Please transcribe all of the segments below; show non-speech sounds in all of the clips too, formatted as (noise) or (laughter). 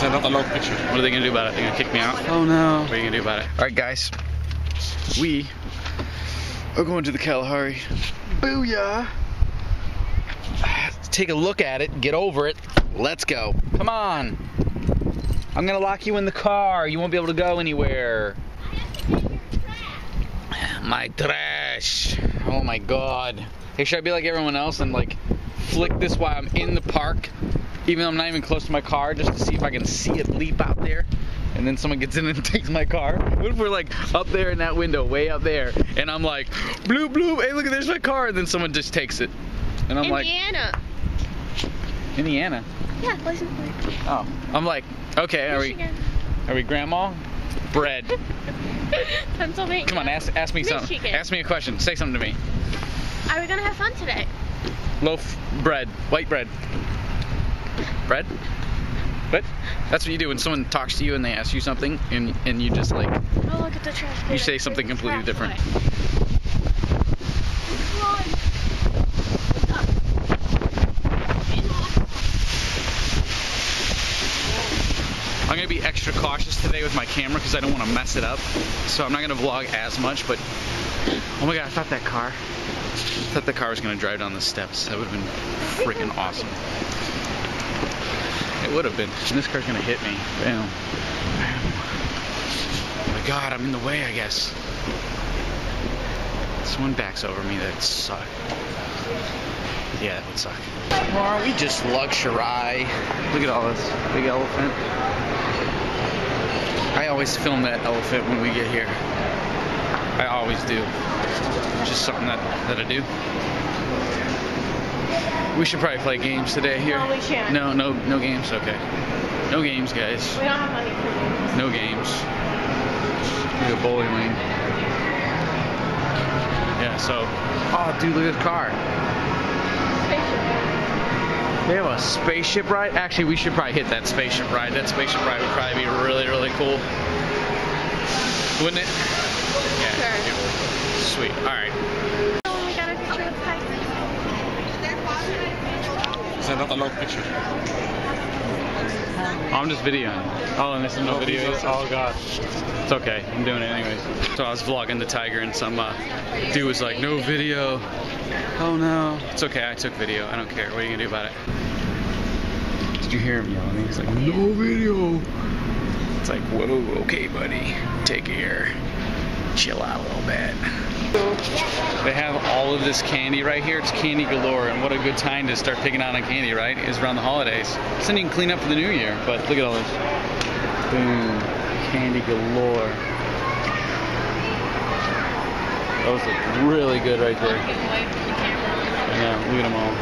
Is that not the long picture? What are they gonna do about it? They're gonna kick me out? Oh no. What are you gonna do about it? Alright guys, we are going to the Kalahari. Booyah! Take a look at it, get over it. Let's go. Come on. I'm gonna lock you in the car. You won't be able to go anywhere. My trash. Oh my god. Hey, should I be like everyone else and like flick this while I'm in the park? Even though I'm not even close to my car, just to see if I can see it leap out there. And then someone gets in and (laughs) takes my car. What if we're like up there in that window, way up there, and I'm like, bloop bloop, hey look, there's my car, and then someone just takes it. And I'm like, Indiana. Indiana. Yeah, license plate. Oh, I'm like, okay, are we, are we grandma? Bread. (laughs) Pennsylvania. Come on, ask, ask me something. Ask me a question. Say something to me. Are we gonna have fun today? Loaf bread, white bread. Bread? What? That's what you do when someone talks to you and they ask you something and and you just like Oh, look at the trash can. you say something completely different. I'm gonna be extra cautious today with my camera because I don't want to mess it up. So I'm not gonna vlog as much. But oh my god, I thought that car, I thought the car was gonna drive down the steps. That would have been freaking awesome. It would have been. And this car's gonna hit me. Bam. Bam. Oh my god, I'm in the way, I guess. Someone backs over me. that'd suck. Yeah, that would suck. Are we just luxury? Look at all this big elephant. I always film that elephant when we get here. I always do. It's just something that, that I do. We should probably play games today here. No, we can't. No, no, no games. Okay. No games, guys. We don't have money for games. No games. At bowling lane. Yeah, so. Oh, dude, look at this car. They have a spaceship ride. Actually, we should probably hit that spaceship ride. That spaceship ride would probably be really, really cool. Wouldn't it? Yeah. Sure. Sweet. All right. Oh, we got a picture of Piper. Is that not picture? I'm just videoing. Oh, and this is no video. Oh god. It's okay. I'm doing it anyways. So I was vlogging the tiger, and some uh, dude was like, "No video." Oh no. It's okay. I took video. I don't care. What are you gonna do about it? Did you hear him yelling? He's like, "No video." It's like, whoa, okay, buddy. Take it here. Chill out a little bit. They have all of this candy right here. It's candy galore, and what a good time to start picking out on candy, right? Is around the holidays. So then you clean up for the new year. But look at all this. Boom. Candy galore. Those look really good right there. Yeah, look at them all.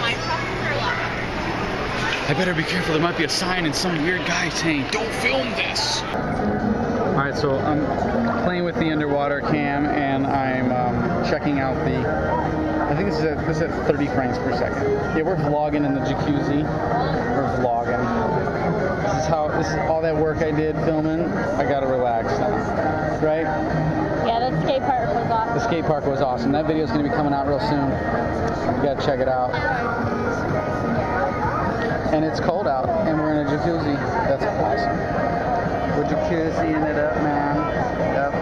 My problems are locked. I better be careful. There might be a sign and some weird guy saying, "Don't film this." All right, so I'm playing with the underwater cam and I'm um, checking out the. I think this is at this is at 30 frames per second. Yeah, we're vlogging in the jacuzzi. We're vlogging. This is how this is all that work I did filming. I gotta relax now, right? Yeah, that skate park was awesome. The skate park was awesome. That video is gonna be coming out real soon. You gotta check it out. And it's cold out, and we're in a jacuzzi. That's awesome. We're jacuzziing it up, man. Yep.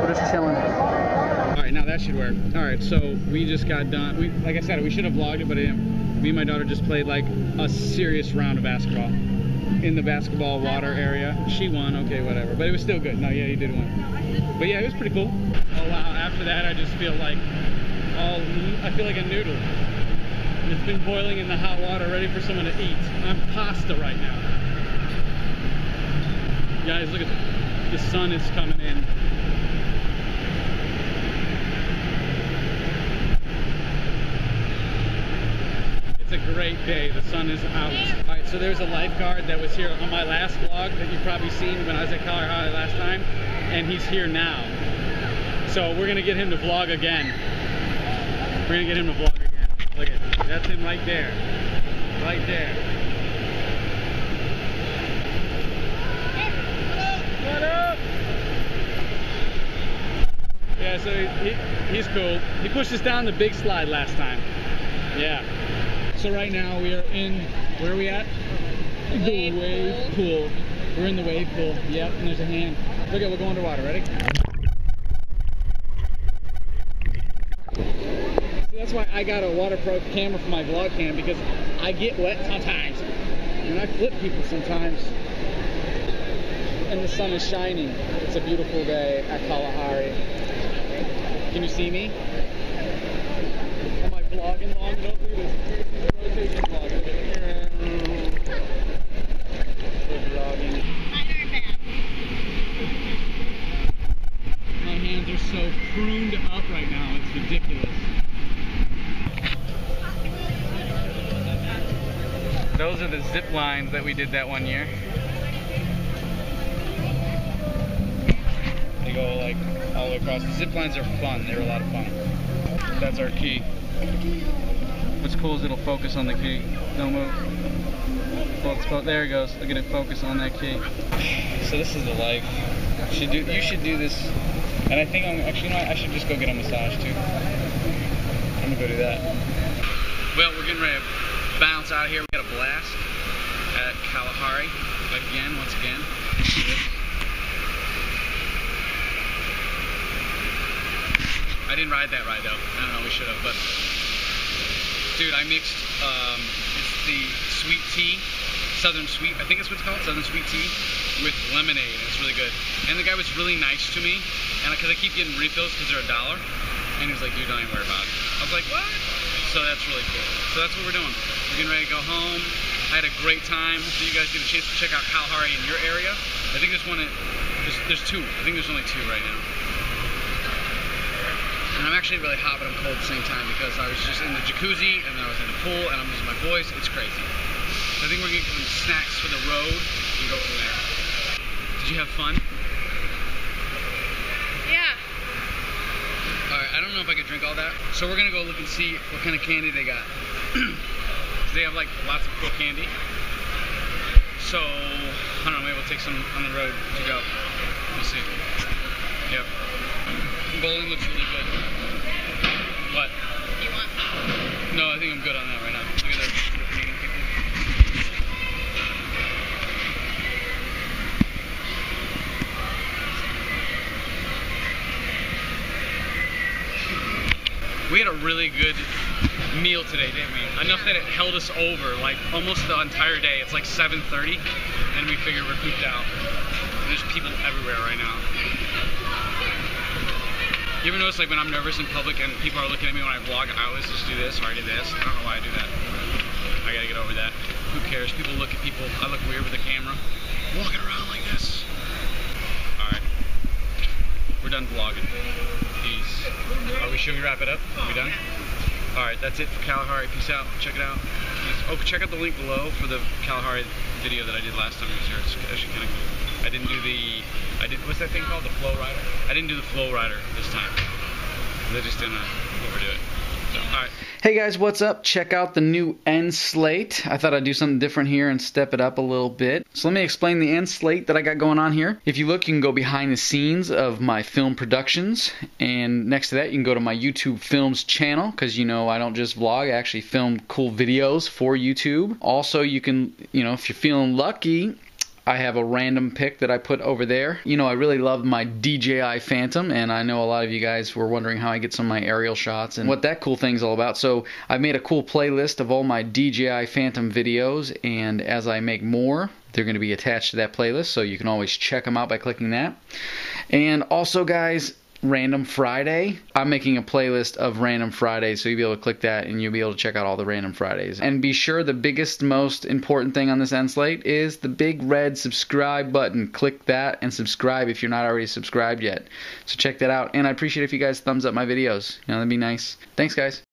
We're just chilling. All right, now that should work. All right, so we just got done. We, like I said, we should have vlogged it, but it. Me and my daughter just played like a serious round of basketball in the basketball water area. She won, okay, whatever. But it was still good. No, yeah, you did win. But yeah, it was pretty cool. Oh wow! After that, I just feel like all. I feel like a noodle. It's been boiling in the hot water, ready for someone to eat. I'm pasta right now. Guys, look at the, sun is coming in. It's a great day. The sun is out. All right, so there's a lifeguard that was here on my last vlog that you've probably seen when I was at Kalahari last time, and he's here now. So we're gonna get him to vlog again. We're gonna get him to vlog again. Look at that's him right there, right there. What up? Yeah, so he, he's cool. He pushed us down the big slide last time. Yeah. So right now we are in Where are we at? The wave wave pool. We're in the wave pool. Yep, and there's a hand. Look at we'll go underwater. Ready? See, that's why I got a waterproof camera for my vlog cam because I get wet sometimes. And I flip people sometimes. And the sun is shining. It's a beautiful day at Kalahari. Can you see me? Am I vlogging long enough? Look at this. Rotation vlog. Vlogging. My hands are so pruned up right now, it's ridiculous. Those are the zip lines that we did that one year. Go like all the way across. The zip lines are fun, They're a lot of fun. That's our key. What's cool is it'll focus on the key. Don't move. Well, it's there it goes. Look at it focus on that key. So this is the life. You should do, you should do this. And I think I'm actually, you know I should just go get a massage too. I'm gonna go do that. Well, we're getting ready to bounce out of here. We got a blast at Kalahari again, once again. (laughs) I didn't ride that ride though. I don't know, we should have, but dude, I mixed um, it's the sweet tea, southern sweet. I think it's what it's called, southern sweet tea, with lemonade. It's really good. And the guy was really nice to me, and because I keep getting refills because they're a dollar, and he was like, dude, don't even worry about it. I was like, what? So that's really cool. So that's what we're doing. We're getting ready to go home. I had a great time. So you guys get a chance to check out Kalahari in your area. I think there's one there's, there's two. I think there's only two right now. And I'm actually really hot, but I'm cold at the same time because I was just in the jacuzzi and then I was in the pool and I'm losing my voice. It's crazy. So I think we're gonna get some snacks for the road and go from there. Did you have fun? Yeah. Alright, I don't know if I could drink all that. So we're gonna go look and see what kind of candy they got. (clears throat) they have like lots of cool candy. So I don't know, maybe we'll take some on the road to go. We'll see. Yep. Bowling looks really good. What? You want No, I think I'm good on that right now. Look at. We had a really good meal today, didn't we? Enough that it held us over like almost the entire day. It's like 7:30, and we figured we're pooped out. There's people everywhere right now. You ever notice like when I'm nervous in public and people are looking at me when I vlog, I always just do this or I do this. I don't know why I do that. I gotta get over that. Who cares? People look at people. I look weird with the camera. Walking around like this. Alright. We're done vlogging. Peace. Are we should we wrap it up? Are we done? Alright, that's it for Kalahari. Peace out. Check it out. Peace. Oh, check out the link below for the Kalahari video that I did last time I was here. It's actually kind of cool. I didn't do the, I did, what's that thing called? The flow rider? I didn't do the flow rider this time. They just didn't uh, overdo it. So. Hey guys, what's up? Check out the new end slate. I thought I'd do something different here and step it up a little bit. So let me explain the end slate that I got going on here. If you look, you can go behind the scenes of my film productions, and next to that, you can go to my YouTube Films channel because you know I don't just vlog, I actually film cool videos for YouTube. Also, you can, you know, if you're feeling lucky, I have a random pick that I put over there. You know, I really love my DJI Phantom, and I know a lot of you guys were wondering how I get some of my aerial shots and what that cool thing's all about. So I've made a cool playlist of all my DJI Phantom videos, and as I make more, they're going to be attached to that playlist, so you can always check them out by clicking that. And also, guys, Random Friday. I'm making a playlist of Random Fridays, so you'll be able to click that and you'll be able to check out all the Random Fridays. And be sure the biggest, most important thing on this end slate is the big red subscribe button. Click that and subscribe if you're not already subscribed yet. So check that out. And I appreciate if you guys thumbs up my videos. You know, that'd be nice. Thanks, guys.